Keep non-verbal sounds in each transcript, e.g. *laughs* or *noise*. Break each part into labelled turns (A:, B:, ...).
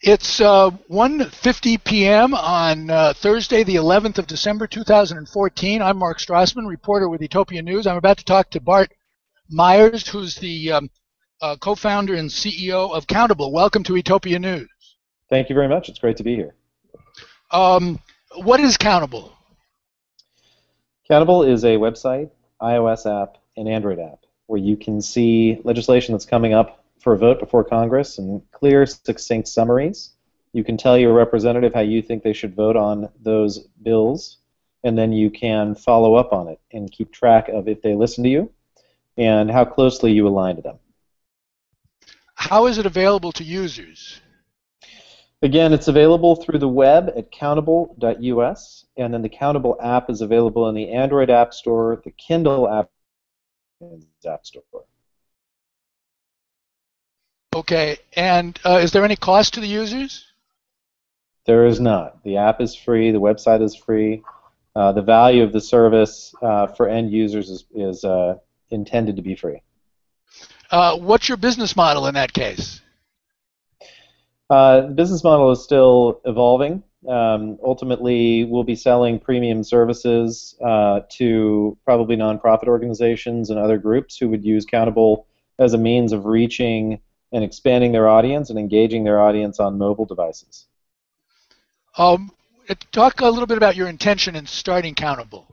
A: It's uh, 1.50 p.m. on uh, Thursday, the 11th of December, 2014. I'm Marc Strassman, reporter with Utopia News. I'm about to talk to Bart Myers, who's the um, uh, co-founder and CEO of Countable. Welcome to Utopia News.
B: Thank you very much. It's great to be here.
A: Um, what is Countable?
B: Countable is a website, iOS app, and Android app where you can see legislation that's coming up for a vote before Congress and clear, succinct summaries. You can tell your representative how you think they should vote on those bills, and then you can follow up on it and keep track of if they listen to you and how closely you align to them.
A: How is it available to users?
B: Again, it's available through the web at countable.us, and then the Countable app is available in the Android App Store, the Kindle app, and App Store.
A: Okay, and uh, is there any cost to the users?
B: There is not. The app is free. The website is free. Uh, the value of the service uh, for end users is, is uh, intended to be free.
A: Uh, what's your business model in that case?
B: Uh, the business model is still evolving. Um, ultimately, we'll be selling premium services to probably nonprofit organizations and other groups who would use Countable as a means of reaching and expanding their audience and engaging their audience on mobile devices.
A: Um, talk a little bit about your intention in starting Countable.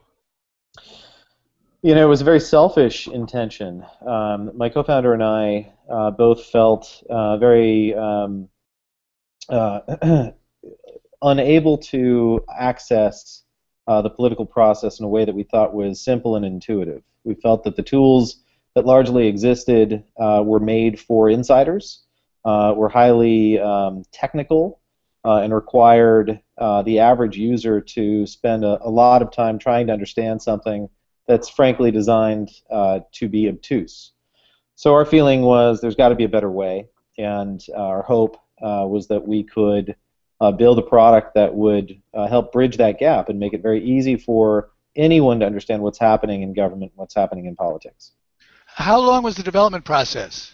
B: You know, it was a very selfish intention. Um, my co-founder and I uh, both felt uh, very um, uh, *clears throat* unable to access uh, the political process in a way that we thought was simple and intuitive. We felt that the tools that largely existed uh, were made for insiders, uh, were highly um, technical, uh, and required uh, the average user to spend a, a, lot of time trying to understand something that's frankly designed uh, to be obtuse. So our feeling was there's got to be a better way, and our hope was that we could build a product that would help bridge that gap and make it very easy for anyone to understand what's happening in government, what's happening in politics.
A: How long was the development process?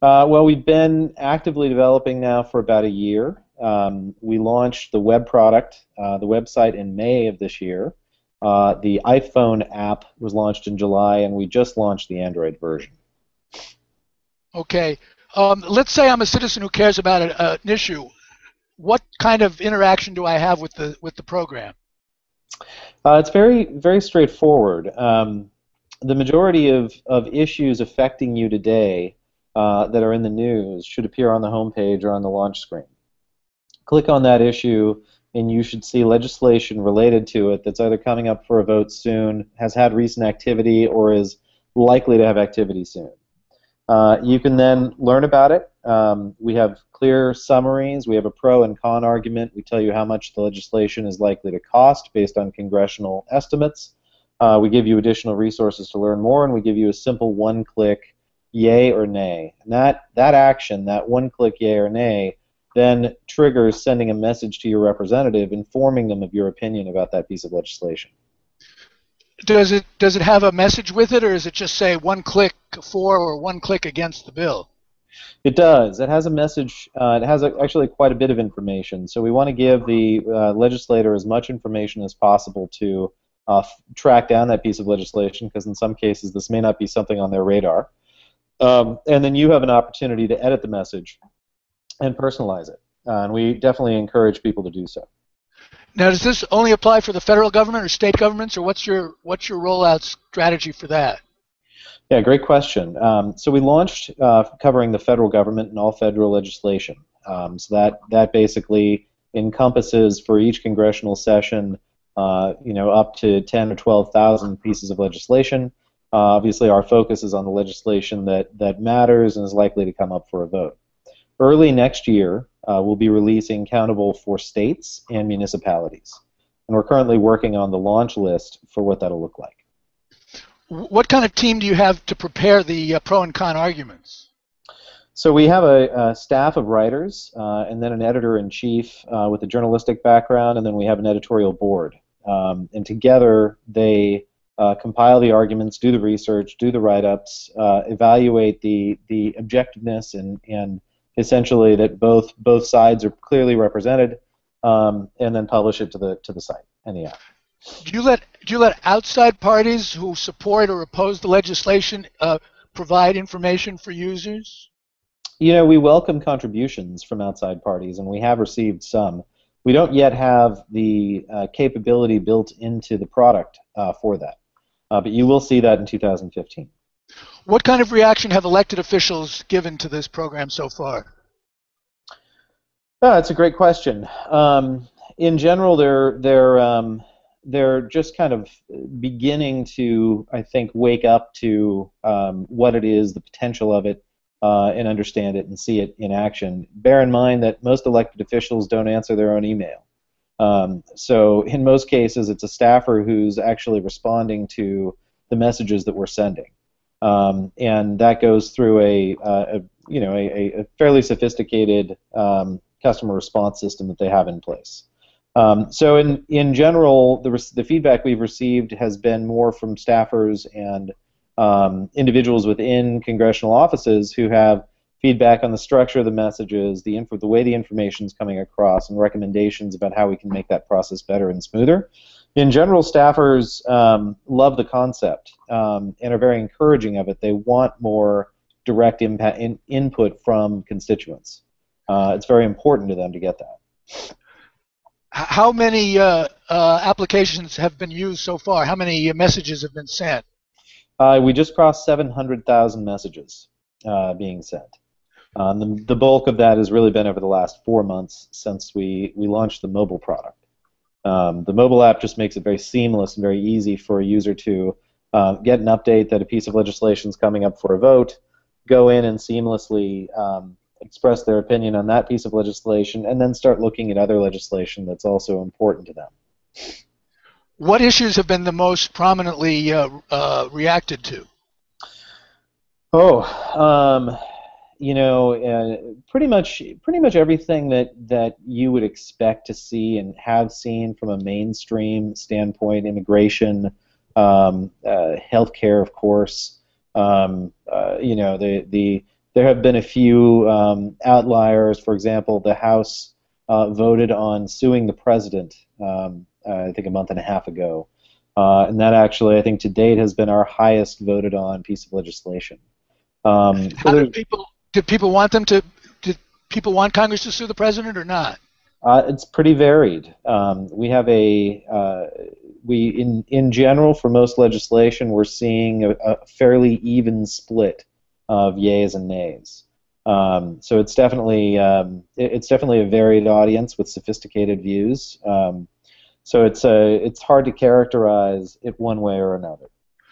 B: Uh, well, we've been actively developing now for about a year. Um, we launched the web product, uh, the website, in May of this year. Uh, the iPhone app was launched in July, and we just launched the Android version.
A: Okay. Um, let's say I'm a citizen who cares about a, an issue. What kind of interaction do I have with the with the program?
B: Uh, it's very very straightforward. Um, the majority of, of issues affecting you today uh, that are in the news should appear on the homepage or on the launch screen. Click on that issue, and you should see legislation related to it that's either coming up for a vote soon, has had recent activity, or is likely to have activity soon. Uh, you can then learn about it. Um, we have clear summaries. We have a pro and con argument. We tell you how much the legislation is likely to cost based on congressional estimates. Uh, we give you additional resources to learn more, and we give you a simple one-click yay or nay. And that, that action, that one-click yay or nay, then triggers sending a message to your representative informing them of your opinion about that piece of legislation.
A: Does it does it have a message with it, or is it just say one click for or one click against the bill?
B: It does. It has a message. Uh, it has a, actually quite a bit of information. So we want to give the uh, legislator as much information as possible to uh, track down that piece of legislation because in some cases this may not be something on their radar. Um, and then you have an opportunity to edit the message and personalize it. Uh, and we definitely encourage people to do so.
A: Now, does this only apply for the federal government or state governments, or what's your what's your rollout strategy for that?
B: Yeah, great question. Um, so we launched uh, covering the federal government and all federal legislation. Um, so that that basically encompasses for each congressional session uh, you know, up to 10 or 12,000 pieces of legislation. Uh, obviously, our focus is on the legislation that, that matters and is likely to come up for a vote. Early next year, uh, we'll be releasing Countable for states and municipalities. And we're currently working on the launch list for what that'll look like.
A: What kind of team do you have to prepare the uh, pro and con arguments?
B: So we have a, a staff of writers, uh, and then an editor-in-chief uh, with a journalistic background, and then we have an editorial board. Um, and together they uh, compile the arguments, do the research, do the write-ups, uh, evaluate the the objectiveness and and essentially that both both sides are clearly represented, um, and then publish it to the to the site and the app.
A: Do you let do you let outside parties who support or oppose the legislation uh, provide information for users?
B: You know, we welcome contributions from outside parties, and we have received some. We don't yet have the uh, capability built into the product uh, for that, uh, but you will see that in 2015.
A: What kind of reaction have elected officials given to this program so far?
B: Oh, that's a great question. Um, in general, they're they're um, they're just kind of beginning to, I think, wake up to um, what it is, the potential of it, uh, and understand it and see it in action. Bear in mind that most elected officials don't answer their own email. Um, so in most cases, it's a staffer who's actually responding to the messages that we're sending, um, and that goes through a, uh, a you know a, a fairly sophisticated um, customer response system that they have in place. Um, so in in general, the, the feedback we've received has been more from staffers and um, individuals within congressional offices who have feedback on the structure of the messages, the the way the information is coming across, and recommendations about how we can make that process better and smoother. In general, staffers um, love the concept um, and are very encouraging of it. They want more direct impact in, input from constituents. Uh, it's very important to them to get that
A: how many uh, uh, applications have been used so far? How many messages have been sent?
B: Uh, we just crossed 700,000 messages uh, being sent. Um, the, the, bulk of that has really been over the last four months since we, we launched the mobile product. Um, the mobile app just makes it very seamless and very easy for a user to uh, get an update that a piece of legislation is coming up for a vote, go in and seamlessly um, express their opinion on that piece of legislation, and then start looking at other legislation that's also important to them.
A: What issues have been the most prominently uh, uh, reacted to?
B: Oh, um, you know, uh, pretty much, pretty much everything that that you would expect to see and have seen from a mainstream standpoint: immigration, um, uh, healthcare, of course. Um, uh, you know, the the there have been a few um, outliers. For example, the House uh, voted on suing the president, um, I think a month and a half ago. Uh, and that actually, I think to date, has been our highest voted on piece of legislation.
A: Um, *laughs* How do people, did people want them to, did people want Congress to sue the president or not?
B: Uh, it's pretty varied. Um, we have a, uh, we in, in general, for most legislation, we're seeing a, a fairly even split of yays and nays. Um, so it's definitely um, it's definitely a varied audience with sophisticated views. Um, so it's a it's hard to characterize it one way or another.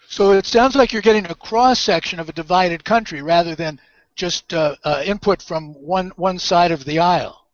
A: So it sounds like you're getting a cross section of a divided country rather than just uh, uh, input from one one side of the aisle.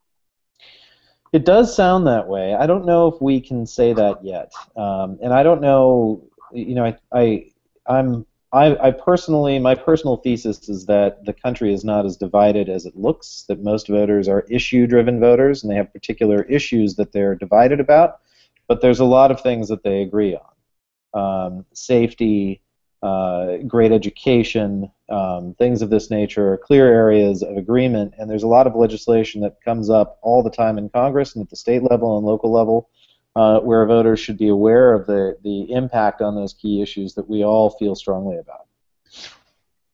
B: It does sound that way. I don't know if we can say that yet, um, and I don't know. You know, I, I I'm I, I, personally, my personal thesis is that the country is not as divided as it looks. That most voters are issue-driven voters, and they have particular issues that they're divided about. But there's a lot of things that they agree on: um, safety, uh, great education, um, things of this nature, clear areas of agreement. And there's a lot of legislation that comes up all the time in Congress and at the state level and local level uh, where voters should be aware of the, the impact on those key issues that we all feel strongly about.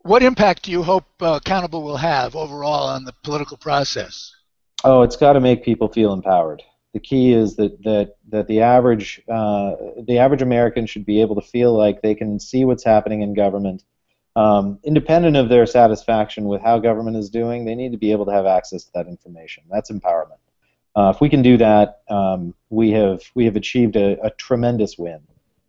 A: What impact do you hope uh, Countable will have overall on the political process?
B: Oh, it's got to make people feel empowered. The key is that that, that the average uh, the average American should be able to feel like they can see what's happening in government, um, independent of their satisfaction with how government is doing. They need to be able to have access to that information. That's empowerment. Uh, if we can do that, um, we have we have achieved a, a tremendous win.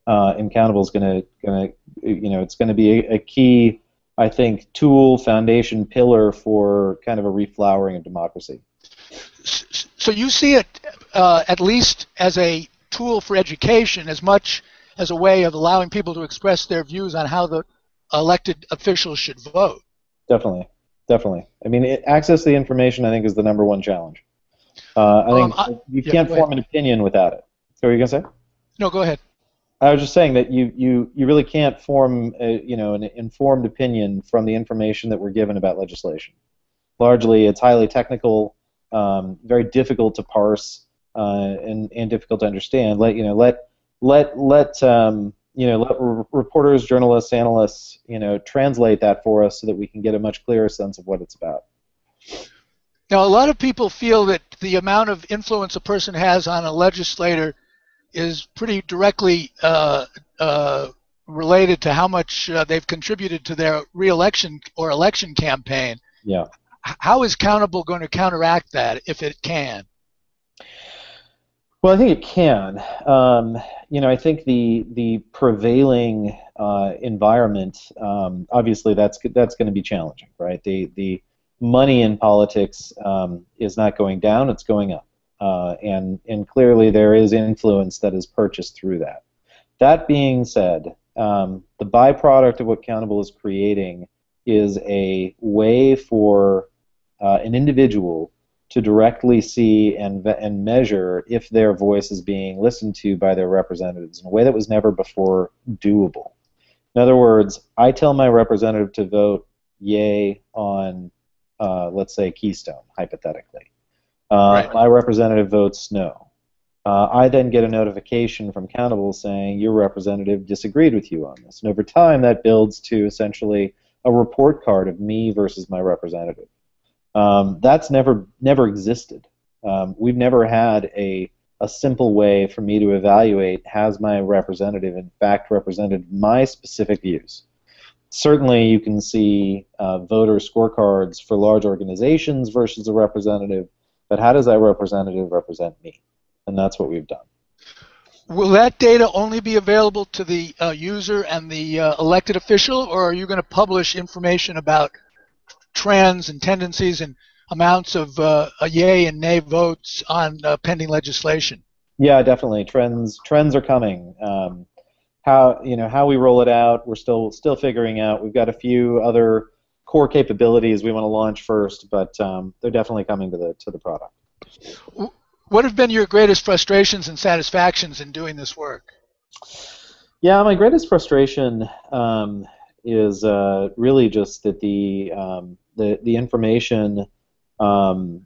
B: Uh, and Countable is going to going to you know it's going to be a, a, key, I think, tool, foundation, pillar for kind of a reflowering of democracy.
A: So you see it uh, at least as a tool for education as much as a way of allowing people to express their views on how the elected officials should vote.
B: Definitely, definitely. I mean, it, access to the information, I think, is the number one challenge. Uh, I think um, I, you yeah, can't form an opinion without it. So, what are you gonna say?
A: No, go ahead.
B: I was just saying that you, you, you really can't form a, you know an informed opinion from the information that we're given about legislation. largely it's highly technical, um, very difficult to parse, uh, and and difficult to understand. Let you know let let let um, you know let reporters, journalists, analysts you know translate that for us so that we can get a much clearer sense of what it's about.
A: Now, a lot of people feel that the amount of influence a person has on a legislator is pretty directly uh, uh, related to how much uh, they've contributed to their reelection or election campaign.
B: Yeah.
A: How is Countable going to counteract that if it can?
B: Well, I think it can. Um, you know, I think the the prevailing uh, environment, um, obviously, that's that's going to be challenging, right? The the money in politics um, is not going down; it's going up, uh, and and clearly there is influence that is purchased through that. That being said, um, the byproduct of what Countable is creating is a way for uh, an individual to directly see and and measure if their voice is being listened to by their representatives in a way that was never before doable. In other words, I tell my representative to vote yay on, uh, let's say, Keystone, hypothetically. Uh, right. My representative votes no. Uh, I then get a notification from Countable saying your representative disagreed with you on this. And over time, that builds to essentially a report card of me versus my representative. Um, that's never never existed. Um, we've never had a a simple way for me to evaluate has my representative in fact represented my specific views. Certainly, you can see uh, voter scorecards for large organizations versus a representative, but how does that representative represent me? And that's what we've done.
A: Will that data only be available to the uh, user and the uh, elected official, or are you going to publish information about trends and tendencies and amounts of uh, yay and nay votes on uh, pending legislation?
B: Yeah, definitely. Trends trends are coming. Um, how you know how we roll it out, we're still still figuring out. We've got a few other core capabilities we want to launch first, but um, they're definitely coming to the to the product.
A: What have been your greatest frustrations and satisfactions in doing this work?
B: Yeah, my greatest frustration um, is uh, really just that the um, the the information um,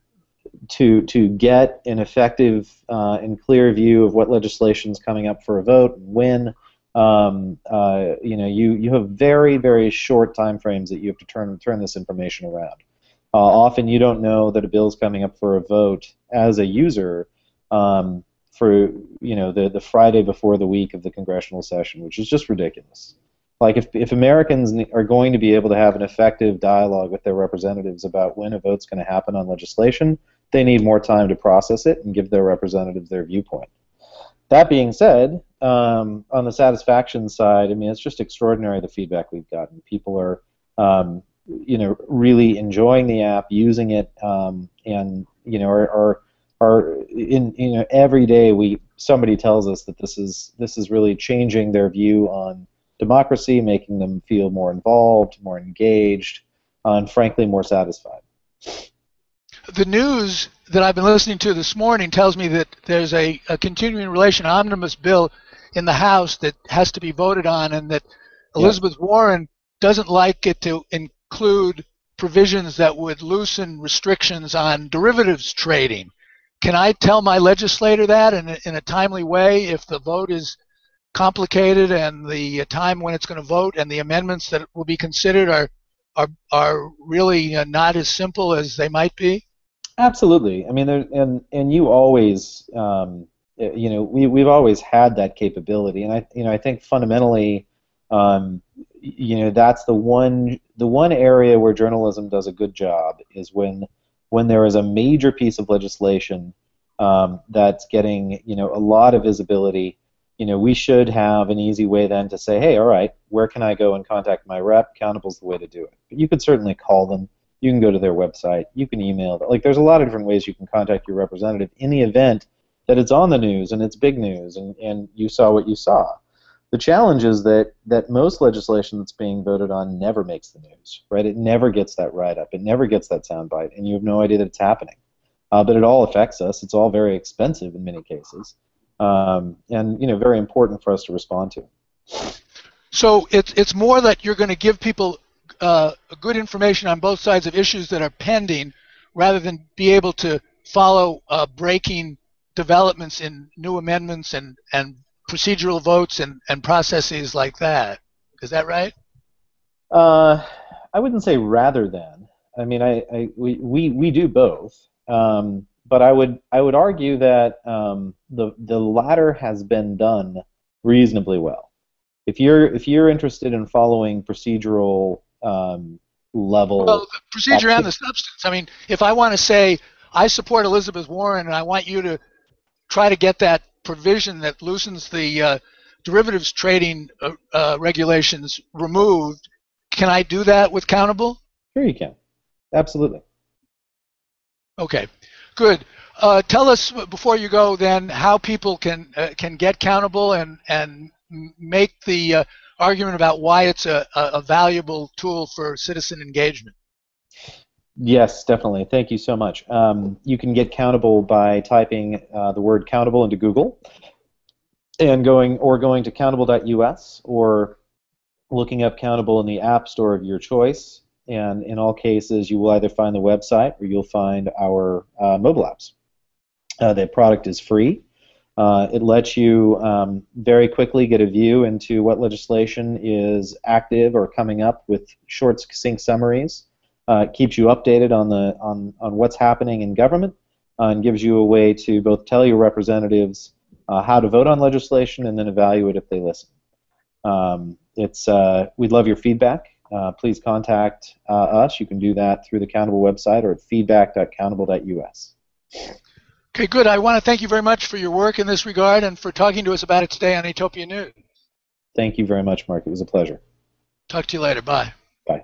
B: to to get an effective uh, and clear view of what legislation is coming up for a vote and when. Um, uh, you know, you, you have very very short time frames that you have to turn turn this information around. Uh, often you don't know that a bill is coming up for a vote as a user um, for you know the the Friday before the week of the congressional session, which is just ridiculous like if, if Americans are going to be able to have an effective dialogue with their representatives about when a vote's going to happen on legislation, they need more time to process it and give their representatives their viewpoint. That being said, um, on the satisfaction side, I mean, it's just extraordinary the feedback we've gotten. People are, um, you know, really enjoying the app, using it, um, and you know, are, are are in you know every day we somebody tells us that this is this is really changing their view on democracy, making them feel more involved, more engaged, uh, and frankly more satisfied.
A: The news that I've been listening to this morning tells me that there's a, a continuing relation omnibus bill in the House that has to be voted on, and that Elizabeth yeah. Warren doesn't like it to include provisions that would loosen restrictions on derivatives trading. Can I tell my legislator that in a, in a timely way if the vote is complicated and the time when it's going to vote and the amendments that will be considered are are are really not as simple as they might be?
B: Absolutely. I mean, there, and and you always, um, you know, we we've always had that capability, and I, you know, I think fundamentally, um, you know, that's the one the one area where journalism does a good job is when when there is a major piece of legislation um, that's getting you know a lot of visibility you know, we should have an easy way then to say, hey, all right, where can I go and contact my rep? Countable's the way to do it. But you could certainly call them. You can go to their website. You can email them. Like, there's a lot of different ways you can contact your representative in the event that it's on the news and it's big news and, and you saw what you saw. The challenge is that, that most legislation that's being voted on never makes the news, right? It never gets that write-up. It never gets that soundbite, and you have no idea that it's happening. Uh, but it all affects us. It's all very expensive in many cases um, and you know very important for us to respond to.
A: So it's it's more that you're going to give people uh, good information on both sides of issues that are pending, rather than be able to follow uh, breaking developments in new amendments and, and procedural votes and, and processes like that. Is that right?
B: Uh, I wouldn't say rather than. I mean, I, I we, we, we do both. Um, but I would I would argue that um, the the latter has been done reasonably well. If you're if you're interested in following procedural um, level,
A: well, the procedure and the substance. I mean, if I want to say I support Elizabeth Warren and I want you to try to get that provision that loosens the uh, derivatives trading uh, uh, regulations removed, can I do that with Countable?
B: Sure, you can. Absolutely.
A: Okay. Good. Uh, tell us before you go then how people can uh, can get Countable and and make the uh, argument about why it's a, a valuable tool for citizen engagement.
B: Yes, definitely. Thank you so much. Um, you can get Countable by typing uh, the word Countable into Google and going or going to countable.us or looking up Countable in the App Store of your choice and in all cases, you will either find the website or you'll find our uh, mobile apps. Uh, the product is free. Uh, it lets you um, very quickly get a view into what legislation is active or coming up with short, succinct summaries. Uh, it keeps you updated on the on, on what's happening in government uh, and gives you a way to both tell your representatives uh, how to vote on legislation and then evaluate if they listen. Um, it's we'd love your feedback uh, please contact uh, us. You can do that through the Countable website or at feedback.countable.us.
A: Okay, good. I want to thank you very much for your work in this regard and for talking to us about it today on Utopia News.
B: Thank you very much, Marc. It was a pleasure.
A: Talk to you later. Bye.
B: Bye.